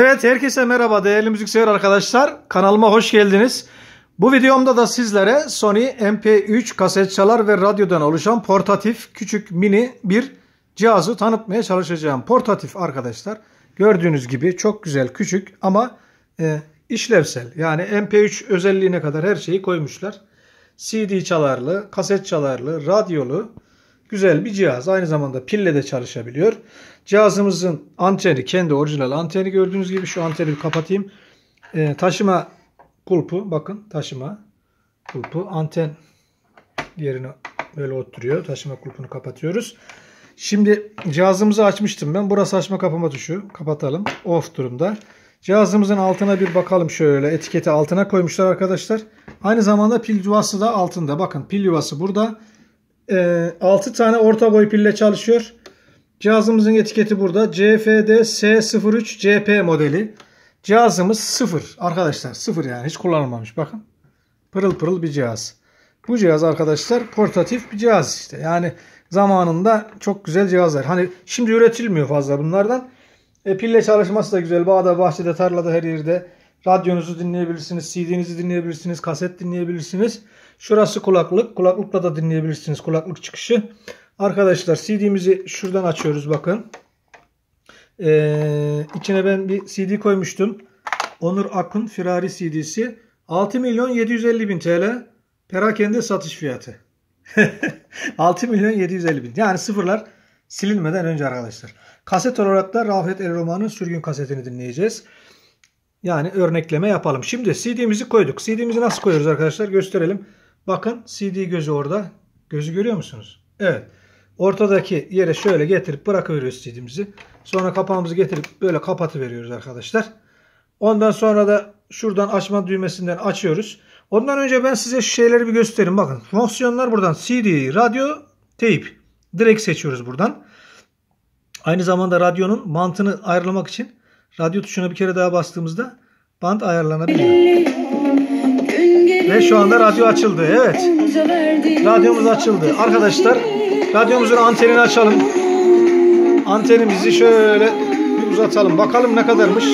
Evet herkese merhaba değerli müziksever arkadaşlar. Kanalıma hoş geldiniz. Bu videomda da sizlere Sony MP3 kaset çalar ve radyodan oluşan portatif küçük mini bir cihazı tanıtmaya çalışacağım. Portatif arkadaşlar. Gördüğünüz gibi çok güzel küçük ama e, işlevsel. Yani MP3 özelliğine kadar her şeyi koymuşlar. CD çalarlı, kaset çalarlı, radyolu güzel bir cihaz. Aynı zamanda pille de çalışabiliyor. Cihazımızın anteni kendi orijinal anteni gördüğünüz gibi şu anteni bir kapatayım. Ee, taşıma kulpu bakın taşıma kulpu anten yerine böyle oturuyor. Taşıma kulpunu kapatıyoruz. Şimdi cihazımızı açmıştım ben. Burası açma kapama tuşu. Kapatalım. Off durumda. Cihazımızın altına bir bakalım şöyle. Etiketi altına koymuşlar arkadaşlar. Aynı zamanda pil yuvası da altında. Bakın pil yuvası burada. E, 6 tane orta boy pille çalışıyor. Cihazımızın etiketi burada. CFD S03 CP modeli. Cihazımız sıfır arkadaşlar. Sıfır yani hiç kullanılmamış. Bakın. Pırıl pırıl bir cihaz. Bu cihaz arkadaşlar portatif bir cihaz işte. Yani zamanında çok güzel cihazlar. Hani şimdi üretilmiyor fazla bunlardan. E, pille çalışması da güzel. Bağda, bahçede, tarlada her yerde. Radyonuzu dinleyebilirsiniz, CD'nizi dinleyebilirsiniz, kaset dinleyebilirsiniz. Şurası kulaklık. Kulaklıkla da dinleyebilirsiniz. Kulaklık çıkışı. Arkadaşlar CD'mizi şuradan açıyoruz bakın. Ee, içine ben bir CD koymuştum. Onur Akın Firari CD'si. 6 milyon 750 bin TL perakende satış fiyatı. 6 milyon 750 bin. Yani sıfırlar silinmeden önce arkadaşlar. Kaset olarak da Rafet El Roman'ın sürgün kasetini dinleyeceğiz. Yani örnekleme yapalım. Şimdi CD'mizi koyduk. CD'mizi nasıl koyuyoruz arkadaşlar? Gösterelim. Bakın CD gözü orada. Gözü görüyor musunuz? Evet. Ortadaki yere şöyle getirip bırakıyoruz CD'mizi. Sonra kapağımızı getirip böyle kapatıveriyoruz arkadaşlar. Ondan sonra da şuradan açma düğmesinden açıyoruz. Ondan önce ben size şu şeyleri bir göstereyim. Bakın fonksiyonlar buradan CD, radyo, teyp. Direkt seçiyoruz buradan. Aynı zamanda radyonun mantını ayarlamak için radyo tuşuna bir kere daha bastığımızda band ayarlanabiliyor. Ve şu anda radyo açıldı. Evet. Radyomuz açıldı. Arkadaşlar radyomuzun antenini açalım. Antenimizi şöyle bir uzatalım. Bakalım ne kadarmış.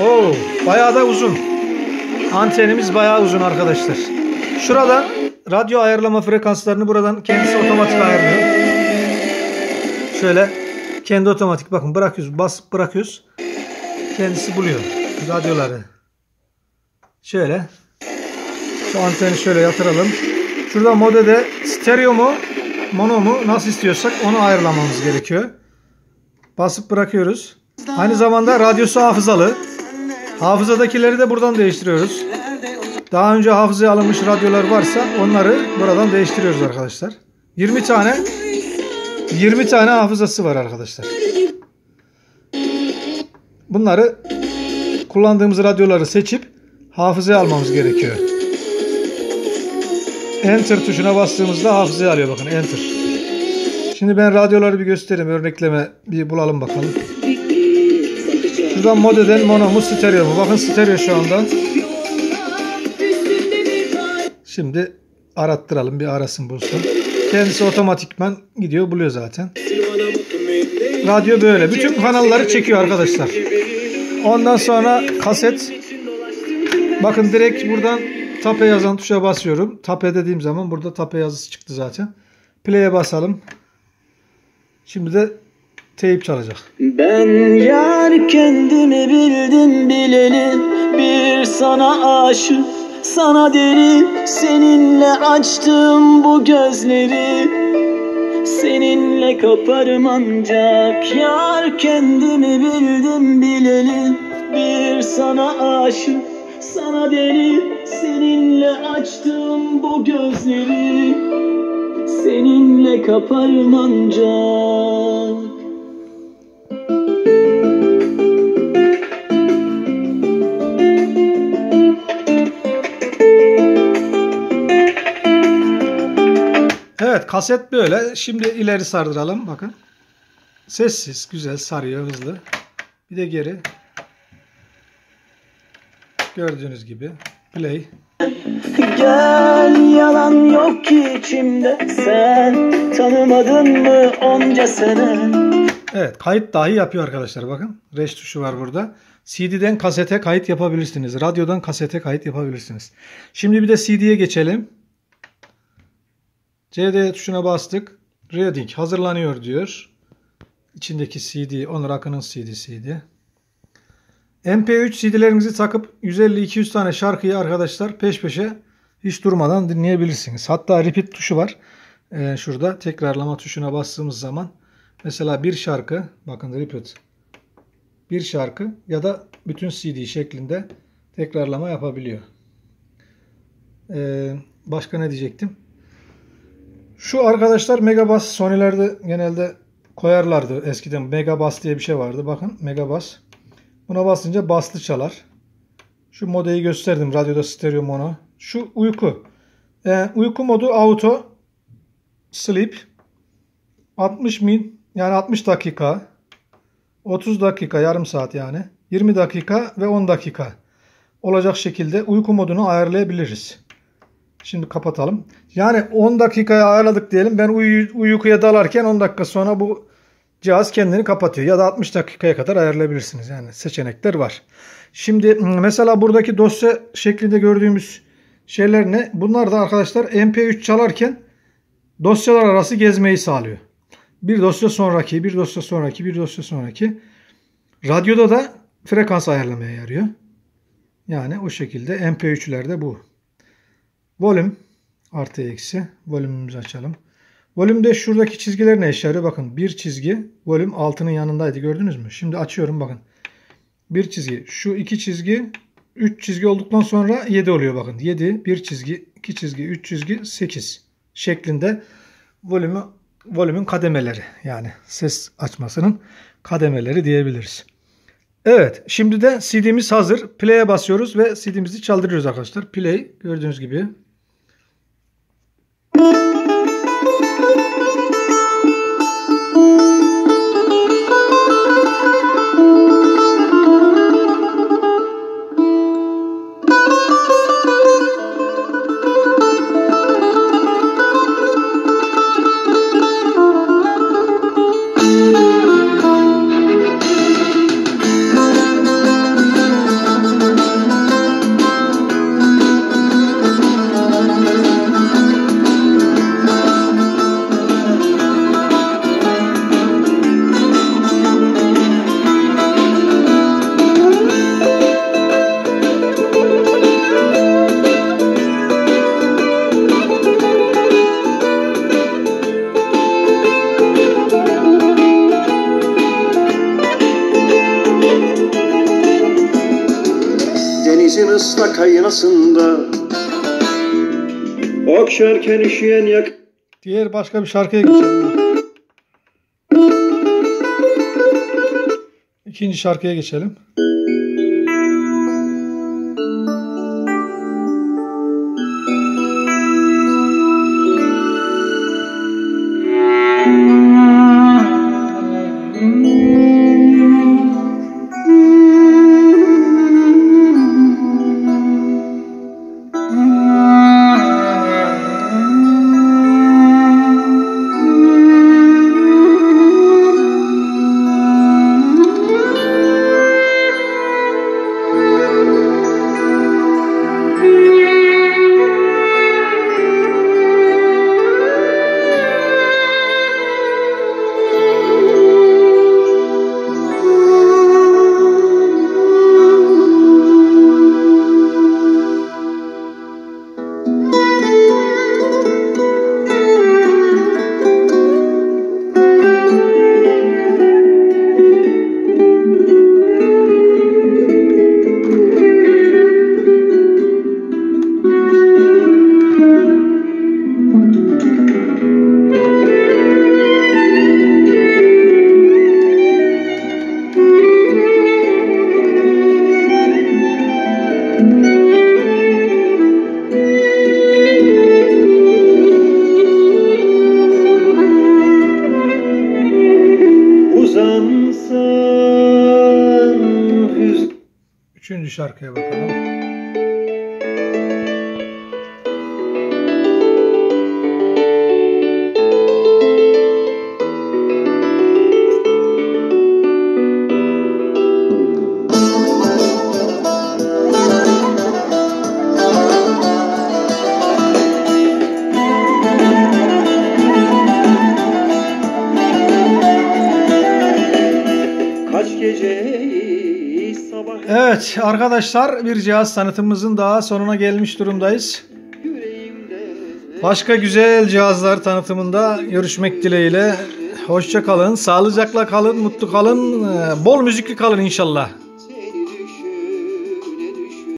Oo, bayağı da uzun. Antenimiz bayağı uzun arkadaşlar. Şuradan radyo ayarlama frekanslarını buradan kendisi otomatik ayarlıyor. Şöyle kendi otomatik bakın bırakıyoruz basıp bırakıyoruz. Kendisi buluyor radyoları. Şöyle şu anteni şöyle yatıralım. Şurada modede stereo mu mono mu nasıl istiyorsak onu ayarlamamız gerekiyor. Basıp bırakıyoruz. Aynı zamanda radyosu hafızalı. Hafızadakileri de buradan değiştiriyoruz. Daha önce hafızaya alınmış radyolar varsa onları buradan değiştiriyoruz arkadaşlar. 20 tane 20 tane hafızası var arkadaşlar. Bunları kullandığımız radyoları seçip hafızaya almamız gerekiyor. Enter tuşuna bastığımızda hafızaya alıyor bakın enter. Şimdi ben radyoları bir göstereyim örnekleme bir bulalım bakalım. Şuradan modeden mono mu stereo mu? Bakın stereo şu anda. Şimdi arattıralım bir arasın bulsun. Kendisi otomatikman gidiyor buluyor zaten. Radyo böyle. Bütün kanalları çekiyor arkadaşlar. Ondan sonra kaset. Bakın direkt buradan tape yazan tuşa basıyorum. Tape dediğim zaman burada tape yazısı çıktı zaten. Play'e basalım. Şimdi de teyip çalacak. Ben yar kendimi bildim bileli bir sana aşık sana deli seninle açtım bu gözleri. Seninle kaparım ancak yar kendimi bildim bileli. Bir sana aşık sana deli seninle açtım bu gözleri. Seninle kaparım ancak Evet kaset böyle. Şimdi ileri sardıralım. Bakın. Sessiz. Güzel sarıyor hızlı. Bir de geri. Gördüğünüz gibi. Play. Gel yalan yok ki içimde sen Tanımadın mı onca sene Evet kayıt dahi yapıyor arkadaşlar bakın. Reş tuşu var burada. CD'den kasete kayıt yapabilirsiniz. Radyodan kasete kayıt yapabilirsiniz. Şimdi bir de CD'ye geçelim. CD tuşuna bastık. Reading hazırlanıyor diyor. İçindeki CD Onur Akın'ın CD'siydi. MP3 CD'lerinizi takıp 150-200 tane şarkıyı arkadaşlar peş peşe hiç durmadan dinleyebilirsiniz. Hatta repeat tuşu var. Ee, şurada tekrarlama tuşuna bastığımız zaman mesela bir şarkı bakın repeat bir şarkı ya da bütün CD şeklinde tekrarlama yapabiliyor. Ee, başka ne diyecektim? Şu arkadaşlar Megabass Sony'lerde genelde koyarlardı. Eskiden Megabass diye bir şey vardı. Bakın Megabass. Buna basınca baslı çalar. Şu modeyi gösterdim. Radyoda stereo mono. Şu uyku. Ee, uyku modu auto sleep 60 min yani 60 dakika 30 dakika yarım saat yani 20 dakika ve 10 dakika olacak şekilde uyku modunu ayarlayabiliriz. Şimdi kapatalım. Yani 10 dakikaya ayarladık diyelim. Ben uy uykuya dalarken 10 dakika sonra bu cihaz kendini kapatıyor. Ya da 60 dakikaya kadar ayarlayabilirsiniz. Yani seçenekler var. Şimdi mesela buradaki dosya şeklinde gördüğümüz şeyler ne? Bunlar da arkadaşlar MP3 çalarken dosyalar arası gezmeyi sağlıyor. Bir dosya sonraki, bir dosya sonraki, bir dosya sonraki. Radyoda da frekans ayarlamaya yarıyor. Yani o şekilde MP3'lerde bu. Volüm artı eksi. Volümümüzü açalım. Volümde şuradaki çizgiler ne yarıyor? Bakın bir çizgi volüm altının yanındaydı gördünüz mü? Şimdi açıyorum bakın. Bir çizgi. Şu iki çizgi 3 çizgi olduktan sonra 7 oluyor bakın. 7, bir çizgi, iki çizgi, 3 çizgi, 8 şeklinde volümü volümün kademeleri yani ses açmasının kademeleri diyebiliriz. Evet şimdi de CD'miz hazır. Play'e basıyoruz ve CD'mizi çaldırıyoruz arkadaşlar. Play gördüğünüz gibi ıslak aynasında Okşarken üşüyen yak diğer başka bir şarkıya geçelim. İkinci şarkıya geçelim. şarkıya bakalım. gece Evet arkadaşlar bir cihaz tanıtımımızın daha sonuna gelmiş durumdayız. Başka güzel cihazlar tanıtımında görüşmek dileğiyle. Hoşça kalın, sağlıcakla kalın, mutlu kalın, bol müzikli kalın inşallah.